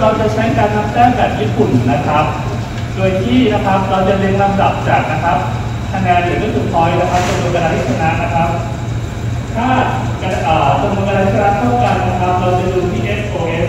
เราจะใช้การนับแต้มแบบญี่ปุ่นนะครับ โดยที่นะครับเราจะเรียงลำดับจากนะครับคะแนนหรือก็คือพอยนะครับจำนวนกระดาที่ชนะนะครับ ถ้ากระเอ่อจำนวนกราที่ชนะเท่ากันนะครับ เราจะดูที่ SOS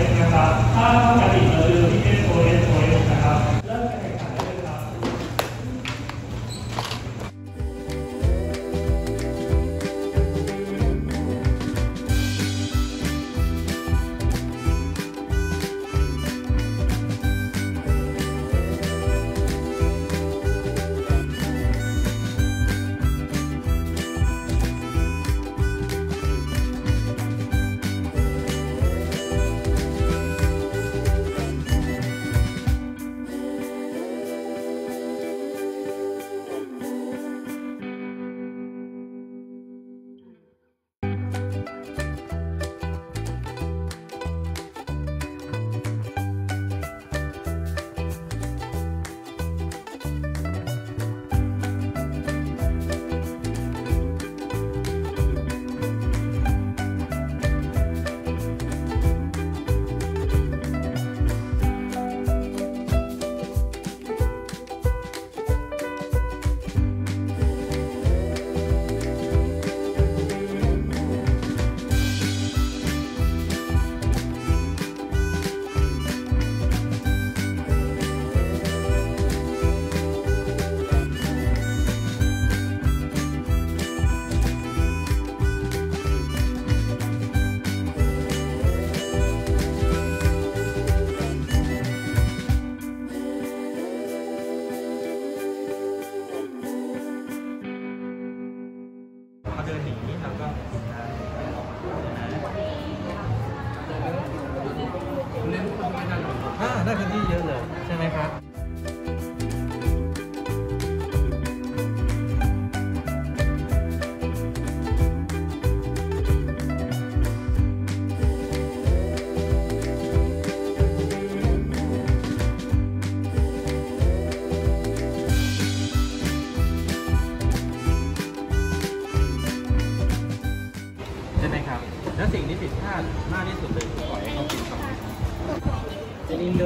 อ่าได้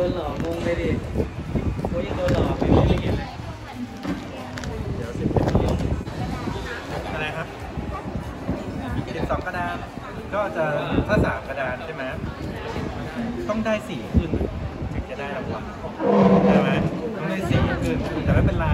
นหลอกงงเลยดิโอ้ยยังโดนหลอกไม่ไม่เห็นเลยเดี๋ยวสิบนาทีอะไรครับสิบสองกระดานก็จะถ้าสามกระดานใช่ไหมต้องได้สี่ขึ้น ถึงจะได้รางวัลใช่ไหมต้องได้สี่ขึ้นแต่ไม่เป็นไร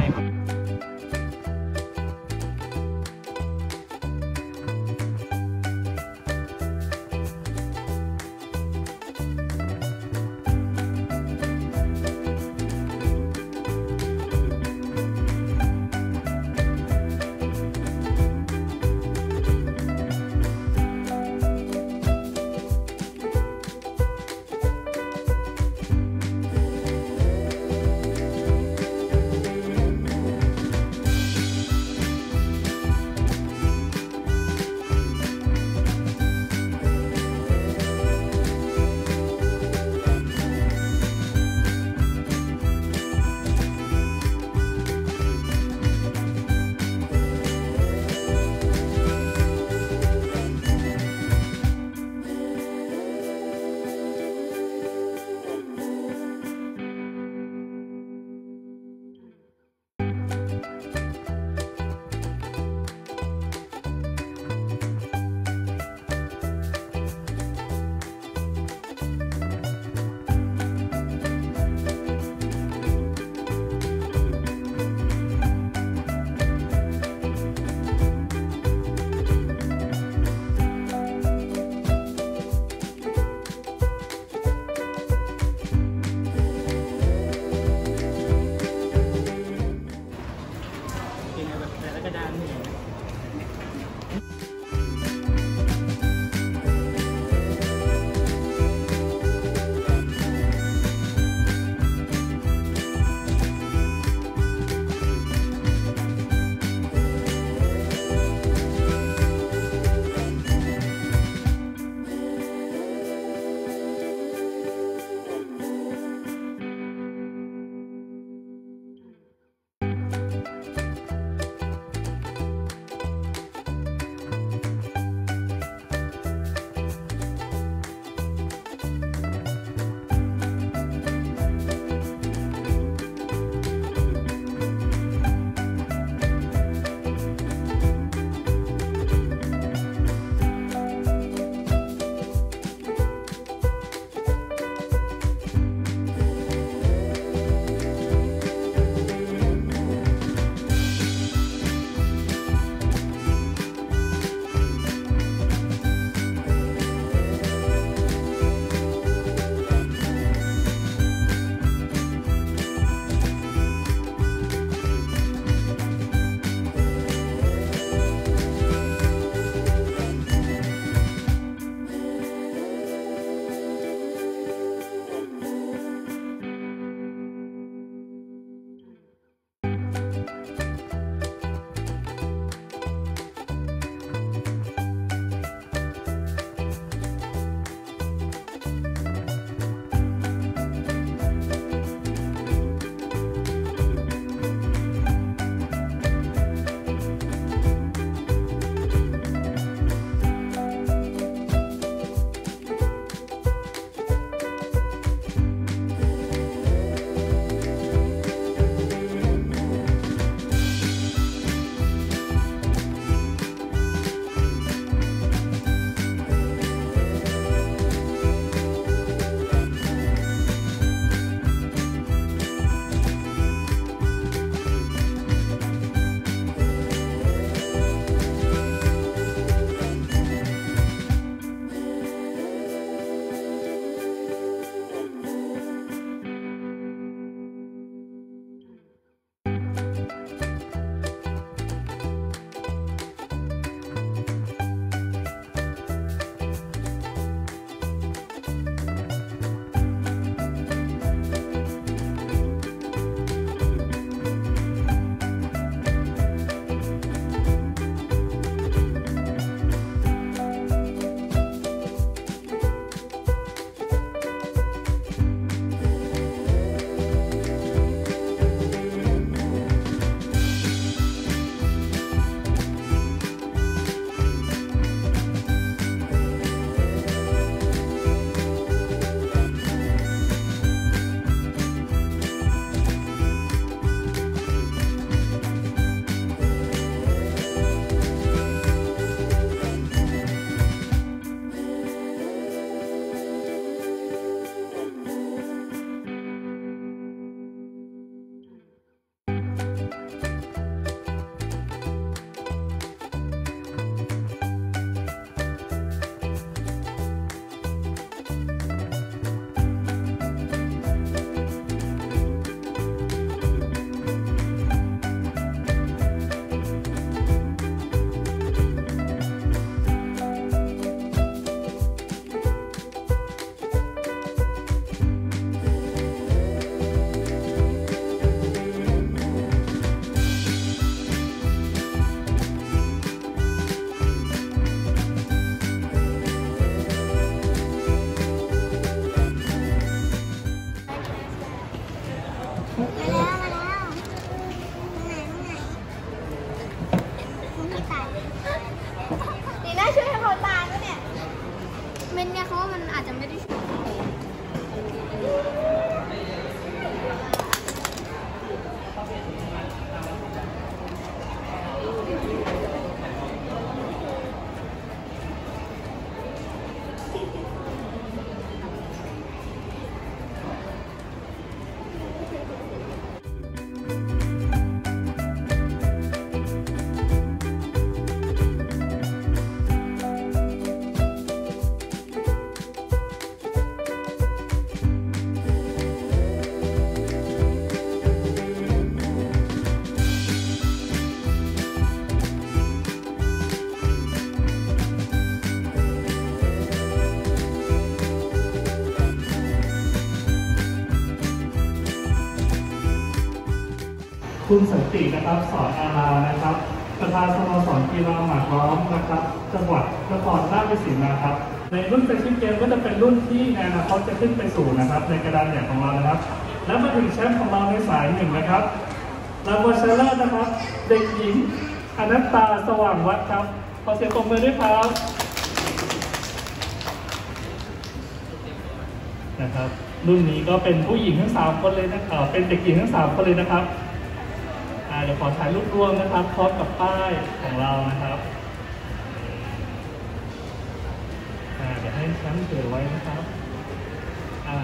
Bye. คุณสันตินะครับสอนอารานะครับ ประธานสโมสรกีฬาหมากล้อมนะครับ จังหวัดนครราชสีมาครับ ในรุ่นเป็นชิปเกมก็จะเป็นรุ่นที่ในอนาคตจะขึ้นไปสู่นะครับ ในกระดานใหญ่ของเรานะครับ และมาถึงแชมป์ของเราในสายหนึ่งนะครับรางวัลชลิศนะครับ เด็กหญิงอนัตตาสว่างวัดครับ ขอเสียงปรบมือด้วยครับนะครับรุ่นนี้ก็เป็นผู้หญิงทั้งสามคนเลยนะครับเป็นเด็กหญิงทั้งสามคนเลยนะครับ เดี๋ยวขอถ่ายรูปรวมนะครับพร้อมกับป้ายของเรานะครับเดี๋ยวให้แชมป์ถือไว้นะครับอ่า